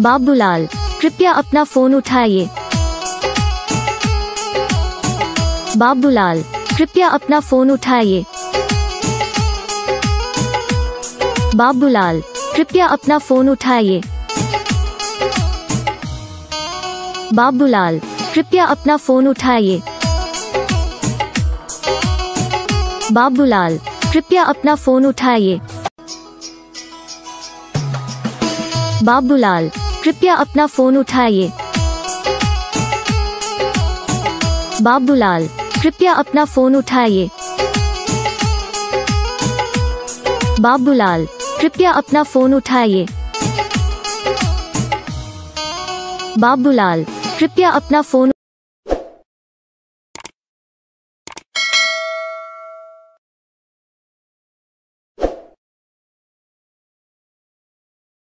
बाबूलाल, कृपया अपना फ़ोन उठाइए। बाबूलाल, कृपया अपना फ़ोन उठाइए। बाबूलाल, कृपया अपना फ़ोन उठाइए। बाबूलाल, कृपया अपना फ़ोन उठाइए। बाबूलाल, कृपया अपना फ़ोन उठाइए। बाबूलाल कृपया अपना फ़ोन उठाइए। बाबूलाल, कृपया अपना फ़ोन उठाइए। बाबूलाल, कृपया अपना फ़ोन उठाइए। बाबूलाल, कृपया अपना फ़ोन